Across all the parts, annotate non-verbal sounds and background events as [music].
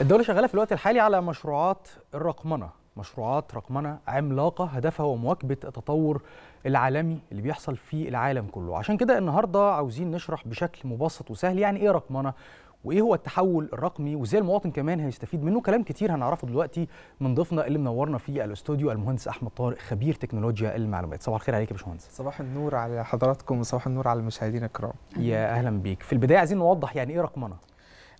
الدولة شغالة في الوقت الحالي على مشروعات الرقمنة مشروعات رقمنة عملاقة هدفها هو مواكبة التطور العالمي اللي بيحصل في العالم كله. عشان كده النهاردة عاوزين نشرح بشكل مبسط وسهل يعني إيه رقمنة وإيه هو التحول الرقمي وإزاي المواطن كمان هيستفيد منه. كلام كتير هنعرفه دلوقتي من ضيفنا اللي منورنا في الاستوديو المهندس أحمد طارق خبير تكنولوجيا المعلومات. صباح الخير عليك يا باشمهندس. صباح النور على حضراتكم وصباح النور على المشاهدين الكرام. يا أهلا بيك. في البداية عايزين نوضح يعني إيه رقمنة.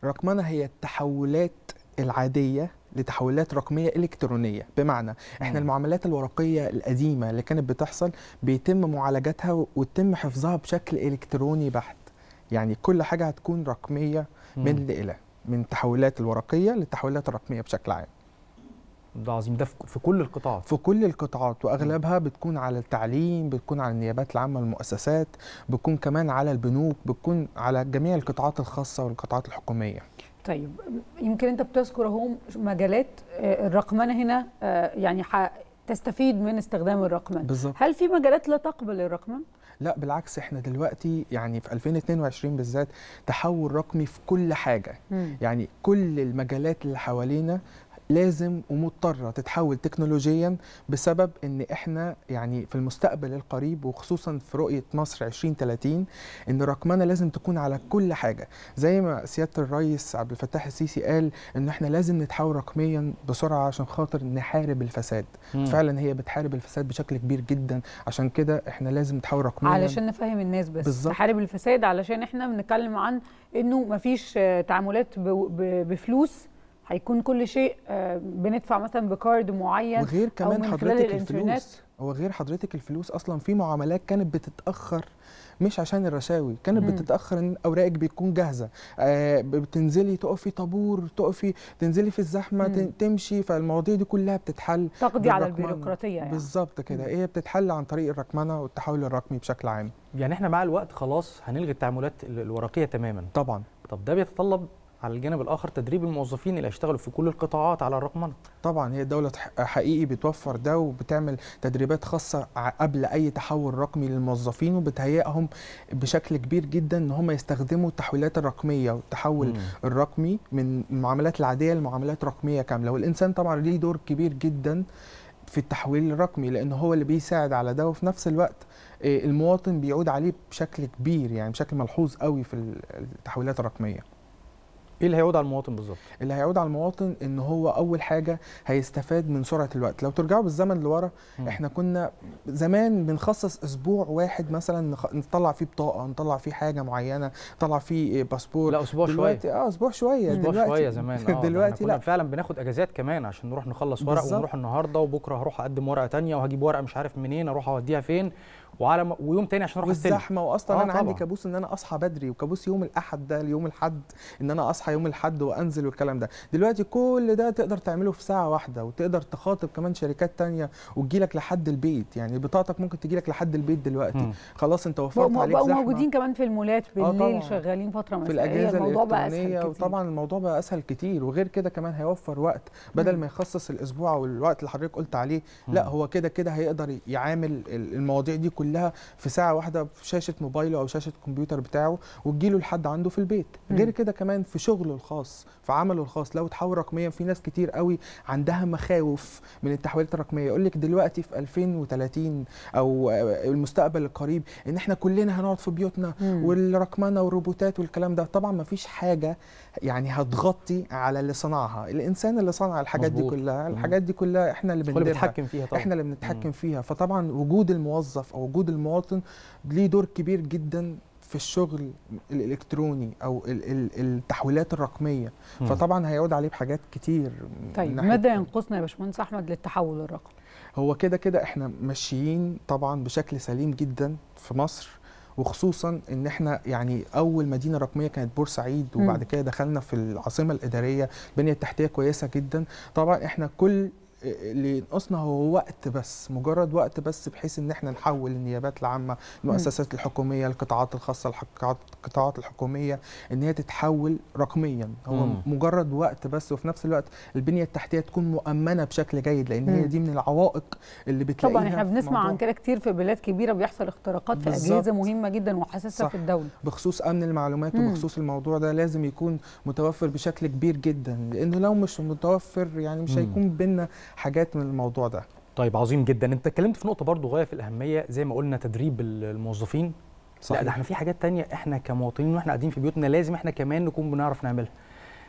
الرقمنه هي التحولات العادية لتحولات رقمية إلكترونية. بمعنى إحنا مم. المعاملات الورقية القديمة اللي كانت بتحصل بيتم معالجتها ويتم حفظها بشكل إلكتروني بحت. يعني كل حاجة هتكون رقمية من لإلى من التحولات الورقية للتحولات الرقمية بشكل عام. ده عظيم ده في كل القطاعات. في كل القطاعات وأغلبها بتكون على التعليم بتكون على النيابات العامة المؤسسات بتكون كمان على البنوك بتكون على جميع القطاعات الخاصة والقطاعات الحكومية. طيب يمكن أنت بتذكر أهو مجالات آه، الرقمنة هنا آه، يعني ح- تستفيد من استخدام الرقمنة. بالظبط. هل في مجالات لا تقبل الرقمنة؟ لا بالعكس إحنا دلوقتي يعني في 2022 بالذات تحول رقمي في كل حاجة. يعني كل المجالات اللي حوالينا لازم ومضطرة تتحول تكنولوجيا بسبب إن إحنا يعني في المستقبل القريب وخصوصا في رؤية مصر 2030 إن الرقمنه لازم تكون على كل حاجة. زي ما سيادة الرئيس عبد الفتاح السيسي قال إن إحنا لازم نتحول رقميا بسرعة عشان خاطر نحارب الفساد. مم. فعلا هي بتحارب الفساد بشكل كبير جدا. عشان كده إحنا لازم نتحول رقميا علشان نفهم الناس بس. بالظبط. تحارب الفساد علشان إحنا بنتكلم عن إنه مفيش تعاملات بفلوس. هيكون كل شيء آه، بندفع مثلا بكارد معين وغير كمان من خلال حضرتك. الفلوس هو غير حضرتك الفلوس أصلا في معاملات كانت بتتأخر مش عشان الرشاوي كانت مم. بتتأخر إن أوراقك بتكون جاهزة آه بتنزلي تقفي طابور تقفي تنزلي في الزحمة مم. تمشي فالمواضيع دي كلها بتتحل تقضي على. البيروقراطية يعني بالظبط كده. هي بتتحل عن طريق الرقمنة والتحول الرقمي بشكل عام يعني إحنا مع الوقت خلاص هنلغي التعاملات ال- الورقية تماما طبعا طب ده بيتطلب على الجانب الآخر تدريب الموظفين اللي هيشتغلوا في كل القطاعات على الرقمنه طبعا هي الدولة ح- حقيقي بتوفر ده وبتعمل تدريبات خاصة ع- قبل أي تحول رقمي للموظفين وبتهيئهم بشكل كبير جدا إن هم يستخدموا التحويلات الرقمية والتحول مم. الرقمي من المعاملات العادية لمعاملات رقمية كاملة. والإنسان طبعا ليه دور كبير جدا في التحويل الرقمي لأنه هو اللي بيساعد على ده وفي نفس الوقت آه، المواطن بيعود عليه بشكل كبير يعني بشكل ملحوظ قوي في التحويلات الرقمية. إيه اللي هيعود على المواطن بالظبط؟ اللي هيعود على المواطن إن هو أول حاجة هيستفاد من سرعة الوقت. لو ترجعوا بالزمن لورا. إحنا كنا زمان بنخصص أسبوع واحد مثلا نطلع فيه بطاقة نطلع فيه حاجة معينة نطلع فيه باسبور. لا أسبوع شوية. دلوقتي آه أسبوع شوية أسبوع دلوقتي. شوية زمان. [laughs] آه إحنا دلوقتي لا. فعلا بناخد أجازات كمان عشان نروح نخلص ورق بالظبط. ونروح النهارده وبكرة هروح أقدم ورقة تانية وهجيب ورقة مش عارف منين أروح أوديها فين. وعلى م... ويوم تاني عشان أروح أستلم والزحمة واصلا آه أنا عندي طبعاً. كابوس إن أنا أصحى بدري وكابوس يوم الأحد ده ليوم الاحد إن أنا أصحى يوم الاحد وأنزل والكلام ده دلوقتي كل ده تقدر تعمله في ساعة واحدة وتقدر تخاطب كمان شركات تانية وتجيلك لحد البيت يعني بطاقتك ممكن تجيلك لحد البيت دلوقتي مم. خلاص أنت وفرت عليك زحمة موجودين كمان في المولات بالليل طبعاً. شغالين فترة في مسائية الاجهزه الموضوع بقى الإلكترونية اسهل كتير وطبعا الموضوع بقى أسهل كتير وغير كده كمان هيوفر وقت بدل مم. ما يخصص الأسبوع أو الوقت اللي حضرتك قلت عليه لا مم. هو كده كده هيقدر يعامل ال- المواضيع دي كلها في ساعة واحدة في شاشة موبايله أو شاشة الكمبيوتر بتاعه وتجيله لحد عنده في البيت مم. غير كده كمان في شغله الخاص في عمله الخاص لو تحول رقميا في ناس كتير قوي عندها مخاوف من التحويلات الرقمية يقول لك دلوقتي في 2030 أو المستقبل القريب إن إحنا كلنا هنقعد في بيوتنا مم. والرقمنة والروبوتات والكلام ده طبعا ما فيش حاجة يعني هتغطي على اللي صنعها الإنسان اللي صنع الحاجات مظبوط. دي كلها. الحاجات دي كلها إحنا اللي بيتحكم فيها طبعا إحنا اللي. بنتحكم فيها فطبعا وجود الموظف أو وجود المواطن ليه دور كبير جدا في الشغل الإلكتروني أو ال- ال- التحويلات الرقمية مم. فطبعا هيعود عليه بحاجات كتير طيب ماذا ينقصنا يا باشمهندس أحمد للتحول الرقمي هو كده كده إحنا ماشيين طبعا بشكل سليم جدا في مصر وخصوصا إن إحنا يعني أول مدينة رقمية كانت بورسعيد وبعد. كده دخلنا في العاصمة الإدارية البنيه التحتيه كويسة جدا طبعا إحنا كل اللي ينقصنا هو وقت بس مجرد وقت بس بحيث إن إحنا نحول النيابات العامة المؤسسات الحكومية القطاعات الخاصة القطاعات الحكومية إن هي تتحول رقميا هو مم. مجرد وقت بس وفي نفس الوقت البنية التحتية تكون مؤمنة بشكل جيد لأن هي. دي من العوائق اللي بتلاقيها طبعا إحنا بنسمع عن كده كتير في بلاد كبيرة بيحصل اختراقات في. أجهزة مهمة جدا وحساسه. في الدولة بخصوص أمن المعلومات مم. وبخصوص الموضوع ده لازم يكون متوفر بشكل كبير جدا لأنه لو مش متوفر يعني مش. هيكون بينا حاجات من الموضوع ده. طيب عظيم جدا. أنت اتكلمت في نقطة برضو غاية في الأهمية زي ما قلنا تدريب ال- الموظفين. لا ده إحنا في حاجات تانية. إحنا كمواطنين وإحنا قاعدين في بيوتنا لازم إحنا كمان نكون بنعرف نعملها.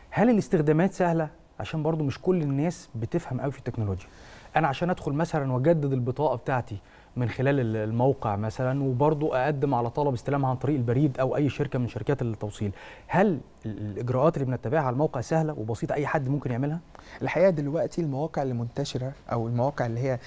هل الاستخدامات سهلة؟ عشان برضو مش كل الناس بتفهم قوي في التكنولوجيا. أنا عشان أدخل مثلا وأجدد البطاقة بتاعتي من خلال ال- الموقع مثلا وبرضو أقدم على طلب استلامها عن طريق البريد أو أي شركة من شركات التوصيل. هل ال- الإجراءات اللي بنتبعها على الموقع سهلة وبسيطة؟ أي حد ممكن يعملها؟ الحقيقة دلوقتي المواقع اللي منتشرة أو المواقع اللي هي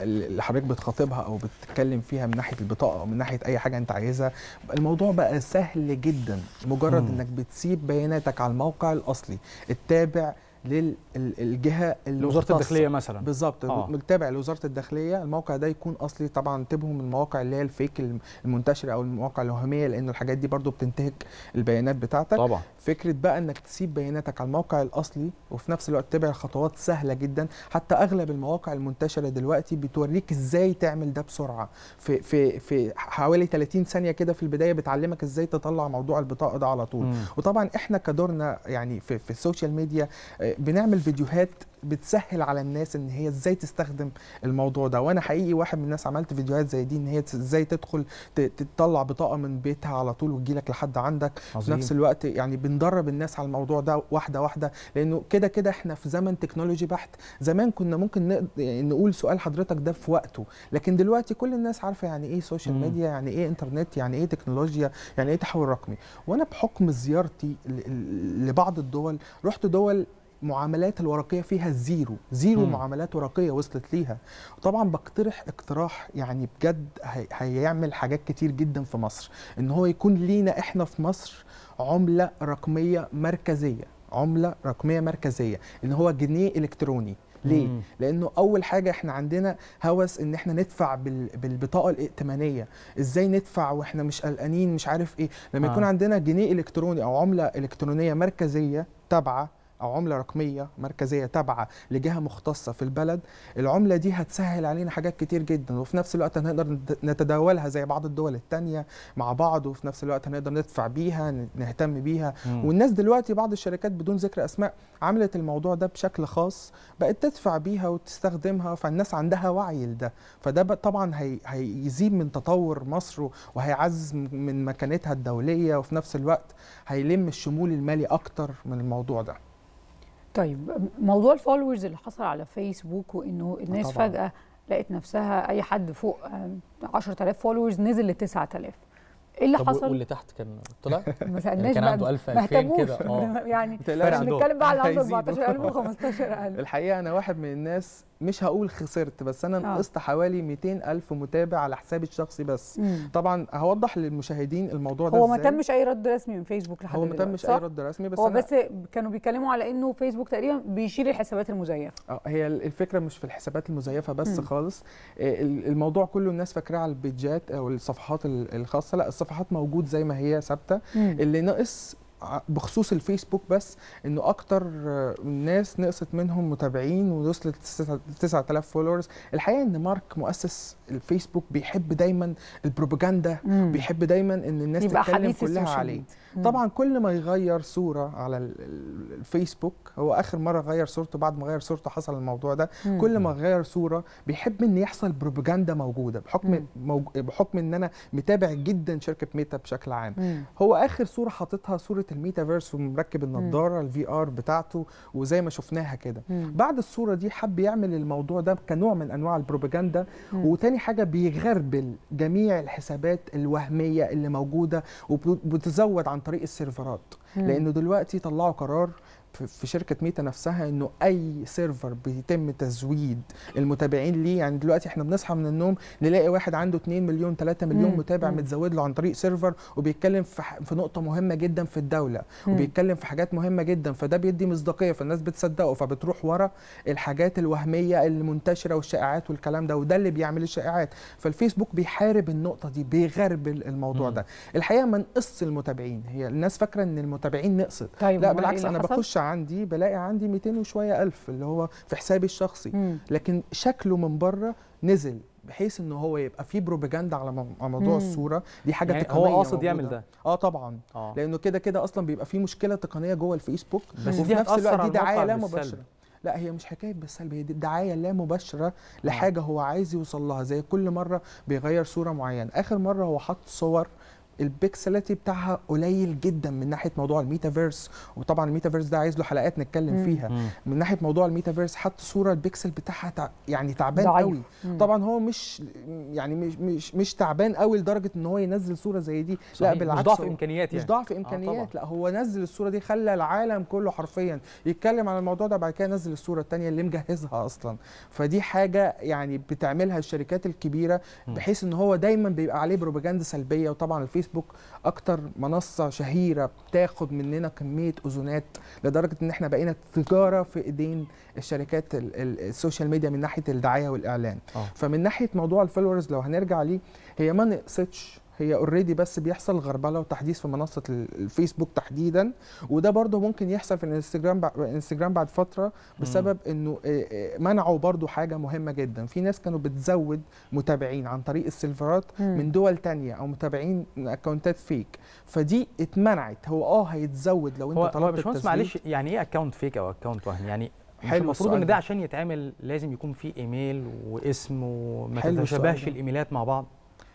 اللي حضرتك بتخاطبها أو بتتكلم فيها من ناحية البطاقة أو من ناحية أي حاجة أنت عايزها الموضوع بقى سهل جدا. مجرد مم. إنك بتسيب بياناتك على الموقع الأصلي التابع للجهه لوزارة الداخلية مثلا. بالظبط. آه. متابع لوزارة الداخلية. الموقع ده يكون أصلي طبعا انتبهوا من المواقع اللي هي الفيك الم- المنتشرة أو المواقع الوهمية لأن الحاجات دي برضو بتنتهك البيانات بتاعتك. طبعا. فكرة بقى إنك تسيب بياناتك على الموقع الأصلي وفي نفس الوقت تتبع خطوات سهلة جدا. حتى أغلب المواقع المنتشرة دلوقتي بتوريك إزاي تعمل ده بسرعة. في في في حوالي 30 ثانية كده في البداية بتعلمك إزاي تطلع موضوع البطاقة ده على طول. مم. وطبعا إحنا كدورنا يعني في, في ال social media آه، بنعمل فيديوهات بتسهل على الناس إن هي إزاي تستخدم الموضوع ده. وأنا حقيقي واحد من الناس عملت فيديوهات زي دي إن هي إزاي تدخل تطلع بطاقة من بيتها على طول وتجيلك لحد عندك. في عظيم. نفس الوقت يعني بندرب الناس على الموضوع ده واحدة واحدة. لأنه كده كده إحنا في زمن تكنولوجي بحت. زمان كنا ممكن يعني نقول سؤال حضرتك ده في وقته. لكن دلوقتي كل الناس عارفة يعني إيه social. media يعني إيه انترنت يعني إيه تكنولوجيا يعني إيه تحول رقمي. وأنا بحكم زيارتي لبعض الدول رحت دول معاملات الورقية فيها zero zero مم. معاملات ورقية وصلت ليها طبعا بقترح اقتراح يعني بجد هي- هيعمل حاجات كتير جدا في مصر إن هو يكون لينا إحنا في مصر عملة رقمية مركزية عملة رقمية مركزية إن هو جنيه إلكتروني ليه؟ مم. لأنه أول حاجة إحنا عندنا هوس إن إحنا ندفع بال... بالبطاقة الائتمانية إزاي ندفع وإحنا مش قلقانين مش عارف إيه لما آه. يكون عندنا جنيه إلكتروني أو عملة إلكترونية مركزية تابعة أو عملة رقمية مركزية تابعة لجهة مختصة في البلد العملة دي هتسهل علينا حاجات كتير جدا وفي نفس الوقت هنقدر نت- نتداولها زي بعض الدول التانية مع بعض وفي نفس الوقت هنقدر ندفع بيها نهتم بيها. مم. والناس دلوقتي بعض الشركات بدون ذكر أسماء عملت الموضوع ده بشكل خاص بقت تدفع بيها وتستخدمها فالناس عندها وعي لده. فده طبعا هي هيزيد من تطور مصر وهيعزز من مكانتها الدولية وفي نفس الوقت هيلم الشمول المالي أكتر من الموضوع ده. طيب موضوع ال followers اللي حصل على فيسبوك وإنه الناس طبعاً. فجأة لقت نفسها أي حد فوق آه، 10000 followers نزل ل 9000 إيه اللي حصل؟ واللي تحت كان طلع [laughs] ما سألناش كان عنده 1000 [laughs] ما 2000 اهتموش. كده آه يعني بنتكلم بقى على عنده هيزيدوا. 14000 و15000 الحقيقة أنا واحد من الناس مش هقول خسرت بس أنا آه. نقصت حوالي 200 ألف متابع على حسابي الشخصي بس مم. طبعا هوضح للمشاهدين الموضوع ده هو ما. تمش أي رد رسمي من فيسبوك لحد هو ما تمش؟ أي رد رسمي بس هو بس كانوا بيتكلموا على إنه فيسبوك تقريبا بيشيل الحسابات المزيفة آه، هي الفكرة مش في الحسابات المزيفة بس مم. خالص آه، ال- الموضوع كله الناس فاكراه على البيجات أو الصفحات ال- الخاصة لا الصفحات موجود زي ما هي ثابتة. اللي نقص ع- بخصوص الفيسبوك بس إنه أكتر الناس نقصت منهم متابعين ووصلت 9000 followers الحقيقة إن مارك مؤسس الفيسبوك بيحب دايما البروباجندا مم. بيحب دايما إن الناس تتكلم كلها عليه. مم. طبعا كل ما يغير صورة على ال- ال- الفيسبوك هو آخر مرة غير صورته بعد ما غير صورته حصل الموضوع ده مم. كل ما غير صورة بيحب إن يحصل بروباجندا موجودة بحكم مم. موج... بحكم إن أنا متابع جدا شركة ميتا بشكل عام مم. هو آخر صورة حاططها صورة الميتافيرس ومركب النضارة ال VR بتاعته وزي ما شفناها كده. بعد الصورة دي حب يعمل الموضوع ده كنوع من أنواع البروباجندا. وتاني حاجة بيغربل جميع الحسابات الوهمية اللي موجودة وبتزود عن طريق السيرفرات. لأنه دلوقتي طلعوا قرار في- شركة ميتا نفسها إنه أي server بيتم تزويد المتابعين ليه يعني دلوقتي إحنا بنصحى من النوم نلاقي واحد عنده 2 مليون 3 مليون مم. متابع مم. متزود له عن طريق server وبيتكلم في ح- في نقطة مهمة جدا في الدولة مم. وبيتكلم في حاجات مهمة جدا فده بيدي مصداقية فالناس بتصدقه فبتروح ورا الحاجات الوهمية اللي منتشره والشائعات والكلام ده وده اللي بيعمل الشائعات فالفيسبوك بيحارب النقطة دي بيغربل الموضوع مم. ده الحقيقة ما نقص المتابعين هي الناس فاكرة إن المتابعين نقصت طيب لا بالعكس أنا؟ بخش عندي بلاقي عندي 200 وشوية ألف اللي هو في حسابي الشخصي. مم. لكن شكله من بره نزل بحيث إن هو يبقى فيه بروباجندا على مو- على موضوع مم. الصورة. دي حاجة يعني تقنية هو قاصد يعمل. ده؟ آه طبعا. آه. لأنه كده كده أصلا بيبقى فيه مشكلة تقنية جوه الفيسبوك. بس وفي دي نفس الوقت دي دعاية لا. مباشرة. لا هي مش حكاية بالسلب هي دي دعاية لا مباشرة لحاجة هو عايز يوصل لها زي كل مرة بيغير صورة معينة. آخر مرة هو حط صور البكسلات بتاعها قليل جدا من ناحية موضوع الميتافيرس وطبعا الميتافيرس ده عايز له حلقات نتكلم مم. فيها مم. من ناحية موضوع الميتافيرس حط صورة البكسل بتاعها تع... يعني تعبان ضعيف. قوي مم. طبعا هو مش يعني مش مش مش تعبان قوي لدرجة إن هو ينزل صورة زي دي صحيح. لا بالعكس مش ضعف إمكانيات مش يعني ضعف طبعاً. إمكانيات لا هو نزل الصورة دي خلى العالم كله حرفيا يتكلم عن الموضوع ده بعد كده نزل الصورة الثانية اللي مجهزها أصلا فدي حاجة يعني بتعملها الشركات الكبيرة. بحيث إن هو دايما بيبقى عليه بروباجندا سلبية وطبعا الفيسبوك أكتر منصة شهيرة بتاخد مننا كمية أذونات لدرجة إن إحنا بقينا تجارة في إيدين الشركات ال- ال- ال social media من ناحية الدعاية والإعلان آه. فمن ناحية موضوع ال followers لو هنرجع ليه هي ما نقصتش هي already بس بيحصل غربلة وتحديث في منصة ال- الفيسبوك تحديدا وده برضه ممكن يحصل في الانستجرام الانستجرام بعد فترة بسبب إنه منعوا برضه حاجة مهمة جدا. في ناس كانوا بتزود متابعين عن طريق السيرفرات. من دول تانية أو متابعين اكونتات fake فدي اتمنعت. هو آه هيتزود لو أنت هو هو طلبت باشمهندس التزويد. معلش يعني إيه account fake أو account وهم يعني حلو المفروض إن ده. عشان يتعمل لازم يكون فيه إيميل واسم وما تتشابهش. الإيميلات مع بعض.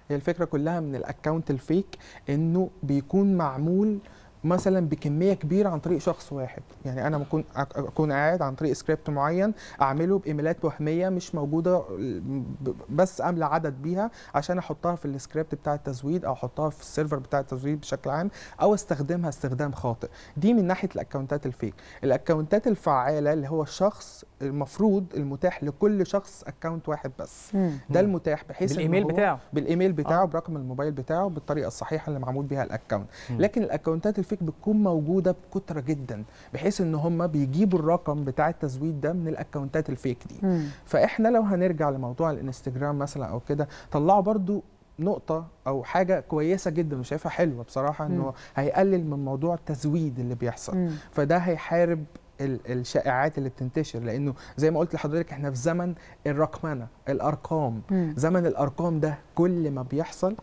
هي الفكرة كلها من ال account ال fake إنه بيكون معمول مثلا بكمية كبيرة عن طريق شخص واحد. يعني أنا ممكن أكون قاعد عن طريق سكريبت معين أعمله بإيميلات وهمية مش موجودة بس أملى عدد بيها عشان أحطها في السكريبت بتاع التزويد أو أحطها في ال server بتاع التزويد بشكل عام أو أستخدمها استخدام خاطئ. دي من ناحية ال account ات ال fake. ال account ات الفعالة اللي هو الشخص المفروض المتاح لكل شخص account واحد بس مم. ده. المتاح بحيث بالإيميل بتاعه بالإيميل بتاعه آه. برقم الموبايل بتاعه بالطريقة الصحيحة اللي معمول بيها ال account. لكن ال account ات ال fake بتكون موجودة بكثرة جدا بحيث إن هم بيجيبوا الرقم بتاع التزويد ده من الأكونتات الفيك دي مم. فإحنا لو هنرجع لموضوع الإنستجرام مثلا أو كده طلعوا برضو نقطة أو حاجة كويسة جدا وشايفها حلوة بصراحة. إنه هيقلل من موضوع التزويد اللي بيحصل مم. فده هيحارب الشائعات اللي بتنتشر لأنه زي ما قلت لحضرتك إحنا في زمن الرقمنة الأرقام مم. زمن الأرقام ده كل ما بيحصل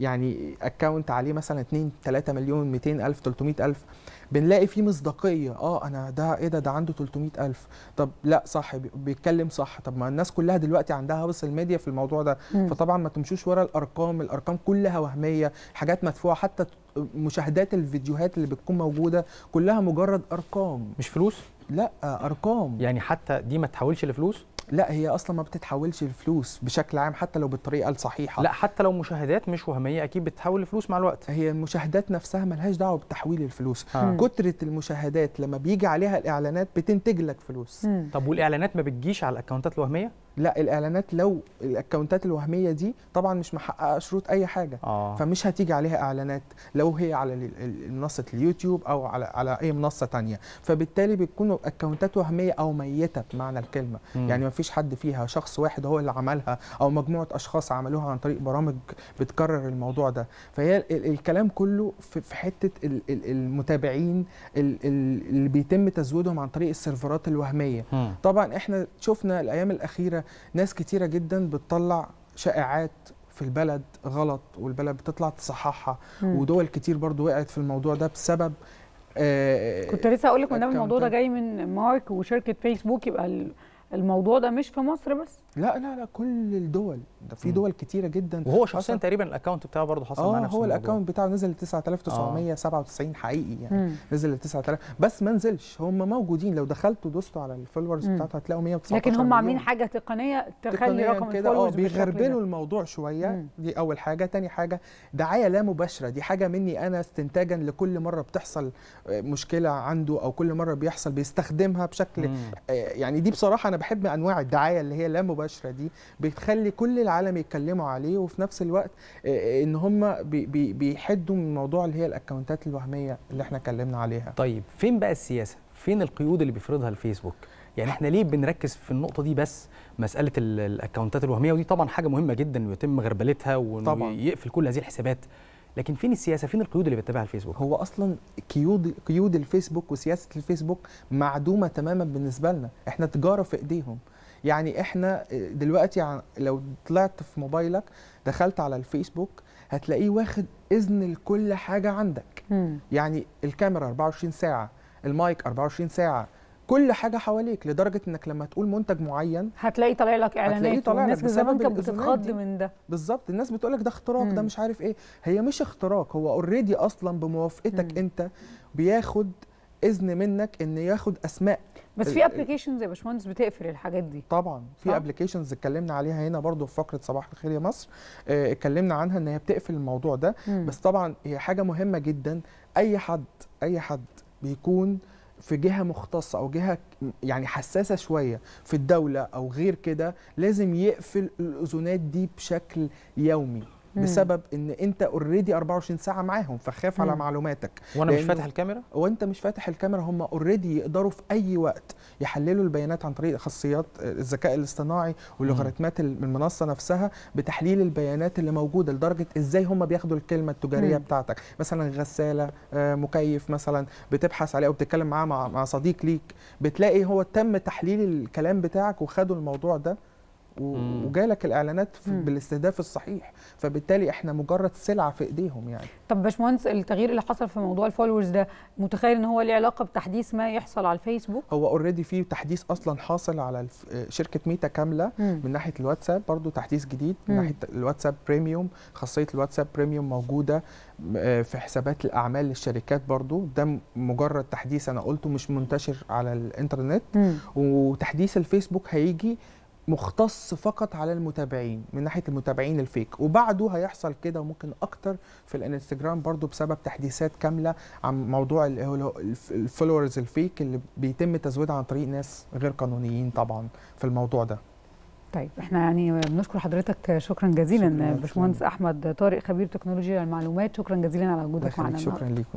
يعني اكونت عليه مثلا 2 3 مليون 200 ألف 300 ألف بنلاقي فيه مصداقية. آه أنا ده إيه ده؟ ده عنده 300 ألف. طب لا صح بي- بيتكلم صح. طب ما الناس كلها دلوقتي عندها هوس الميديا في الموضوع ده. مم. فطبعا ما تمشوش ورا الأرقام. الأرقام كلها وهمية حاجات مدفوعة. حتى مشاهدات الفيديوهات اللي بتكون موجودة كلها مجرد أرقام. مش فلوس؟ لا أرقام. يعني حتى دي ما تحولش لفلوس؟ لا هي أصلا ما بتتحولش لفلوس بشكل عام حتى لو بالطريقة الصحيحة. لا حتى لو مشاهدات مش وهمية أكيد بتتحول لفلوس مع الوقت. هي المشاهدات نفسها ملهاش دعوة بتحويل الفلوس. آه. كترة المشاهدات لما بيجي عليها الإعلانات بتنتج لك فلوس. مم. طب والإعلانات ما بتجيش على الأكونتات الوهمية؟ لا الإعلانات لو الأكونتات الوهمية دي طبعا مش محققة شروط أي حاجة آه. فمش هتيجي عليها إعلانات لو هي على منصه اليوتيوب أو على على أي منصة تانية. فبالتالي بتكون أكونتات وهمية أو ميتة بمعنى الكلمة. مم. يعني ما فيش حد فيها شخص واحد هو اللي عملها أو مجموعة أشخاص عملوها عن طريق برامج بتكرر الموضوع ده. فهي ال- الكلام كله في حتة ال- ال- المتابعين ال- ال- اللي بيتم تزويدهم عن طريق ال server ات الوهمية. مم. طبعا إحنا شفنا الأيام الأخيرة ناس كتيرة جدا بتطلع شائعات في البلد غلط والبلد بتطلع تصححها. ودول كتير برضو وقعت في الموضوع ده بسبب آه كنت لسه هقول لك ما دام الموضوع ده. جاي من مارك وشركة فيسبوك يبقى الموضوع ده مش في مصر بس لا لا لا كل الدول ده في. دول كتيرة جدا وهو شخصيا تقريبا ال account بتاعه برضه حصل آه معاه نفس هو. ال account بتاعه نزل ل 9997 حقيقي يعني مم. نزل ل 9000 بس ما نزلش هم موجودين لو دخلتوا دوستوا على ال followers. بتاعته هتلاقوا 119 لكن هم عاملين. حاجة تقنية تخلي رقم كده آه ال followers ده. بيغربلوا الموضوع شوية مم. دي أول حاجة تاني حاجة دعاية لا مباشرة دي حاجة مني أنا استنتاجا لكل مرة بتحصل آه، مشكلة عنده أو كل مرة بيحصل بيستخدمها بشكل مم. آه، يعني دي بصراحة أنا بحب أنواع الدعاية اللي هي لا مباشرة دي بتخلي كل العالم يتكلموا عليه وفي نفس الوقت آه، إن هم بي- بي- بيحدوا من موضوع اللي هي الأكونتات الوهمية اللي إحنا اتكلمنا عليها. طيب فين بقى السياسة؟ فين القيود اللي بيفرضها الفيسبوك؟ يعني إحنا ليه بنركز في النقطة دي بس؟ مسألة ال- ال account ات الوهمية ودي طبعا حاجة مهمة جدا ويتم غربلتها وإنه طبعاً. يقفل كل هذه الحسابات. لكن فين السياسة؟ فين القيود اللي بيتبعها الفيسبوك؟ هو أصلا قيود قيود الفيسبوك وسياسة الفيسبوك معدومة تماما بالنسبة لنا. إحنا تجارة في إيديهم. يعني إحنا دلوقتي ع- لو طلعت في موبايلك دخلت على الفيسبوك هتلاقيه واخد إذن لكل حاجة عندك. مم. يعني الكاميرا 24 ساعة المايك 24 ساعة كل حاجة حواليك لدرجة إنك لما تقول منتج معين هتلاقي طالع لك إعلانات طالع بسبب زمان كانت بتتخض. من ده بالظبط الناس بتقول لك ده اختراق ده. مش عارف إيه هي مش اختراق هو already أصلا بموافقتك مم. أنت بياخد إذن منك إن ياخد أسماء بس في applications يا باشمهندس بتقفل الحاجات دي طبعا في. applications اتكلمنا عليها هنا برضو في فقرة صباح الخير يا مصر آه، اتكلمنا عنها إن هي بتقفل الموضوع ده مم. بس طبعا هي حاجة مهمة جدا أي حد أي حد بيكون في جهة مختصة أو جهة يعني حساسة شوية في الدولة أو غير كده لازم يقفل الأذونات دي بشكل يومي. بسبب إن أنت already 24 ساعة معاهم فخاف على. معلوماتك وأنا مش فاتح الكاميرا وانت مش فاتح الكاميرا هم already يقدروا في أي وقت يحللوا البيانات عن طريق خاصيات الذكاء الاصطناعي واللوغاريتمات المنصة نفسها بتحليل البيانات اللي موجودة لدرجة إزاي هم بياخدوا الكلمة التجارية مم. بتاعتك مثلا غسالة آه، مكيف مثلا بتبحث عليه أو بتتكلم معاه مع صديق ليك بتلاقي هو تم تحليل الكلام بتاعك وخدوا الموضوع ده. وجالك الإعلانات. بالاستهداف الصحيح فبالتالي إحنا مجرد سلعة في إيديهم يعني طب باشمهندس التغيير اللي حصل في موضوع ال followers ده متخيل إن هو ليه علاقة بتحديث ما يحصل على الفيسبوك هو already في تحديث أصلا حاصل على. شركة ميتا كاملة مم. من ناحية الواتساب برضو تحديث جديد من مم. ناحية الواتساب premium خاصية الواتساب premium موجودة آه، في حسابات الأعمال للشركات برضو ده مجرد تحديث أنا قلته مش منتشر على الإنترنت مم. وتحديث الفيسبوك هيجي مختص فقط على المتابعين من ناحية المتابعين ال fake. وبعده هيحصل كده وممكن أكتر في الإنستجرام برضو بسبب تحديثات كاملة عن موضوع ال followers ال fake اللي بيتم تزويدها عن طريق ناس غير قانونيين طبعا في الموضوع ده. طيب إحنا يعني بنشكر حضرتك شكرا جزيلا. باشمهندس أحمد طارق خبير تكنولوجيا المعلومات. شكرا جزيلا على وجودك معنا شكرا ليكم